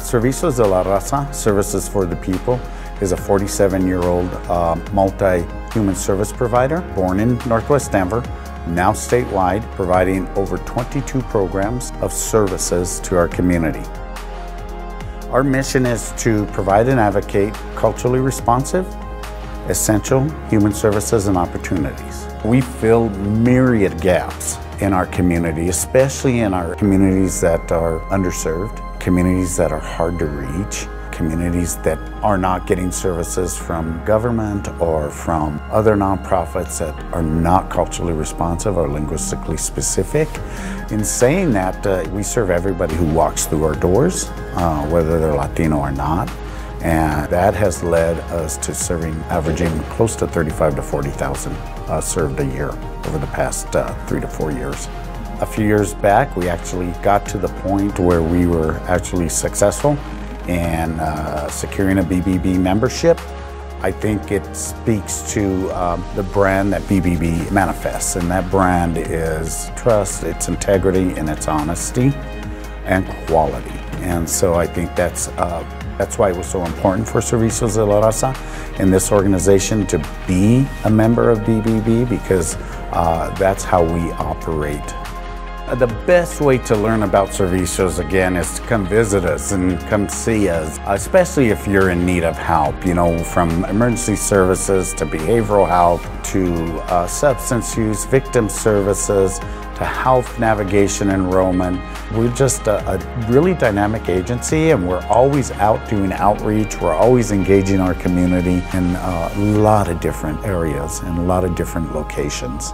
Servicios de la Raza, Services for the People, is a 47-year-old uh, multi-human service provider born in Northwest Denver, now statewide, providing over 22 programs of services to our community. Our mission is to provide and advocate culturally responsive, essential human services and opportunities. We fill myriad gaps in our community, especially in our communities that are underserved, communities that are hard to reach, communities that are not getting services from government or from other nonprofits that are not culturally responsive or linguistically specific. In saying that, uh, we serve everybody who walks through our doors, uh, whether they're Latino or not. And that has led us to serving, averaging close to 35 to 40,000 uh, served a year over the past uh, three to four years. A few years back, we actually got to the point where we were actually successful in uh, securing a BBB membership. I think it speaks to um, the brand that BBB manifests, and that brand is trust, its integrity, and its honesty and quality. And so I think that's uh, that's why it was so important for Servicios de la Raza and this organization to be a member of BBB because uh, that's how we operate. The best way to learn about Servicios again is to come visit us and come see us, especially if you're in need of help, you know, from emergency services to behavioral health to uh, substance use, victim services, to health navigation enrollment. We're just a, a, really dynamic agency and we're always out doing outreach. We're always engaging our community in a lot of different areas and a lot of different locations.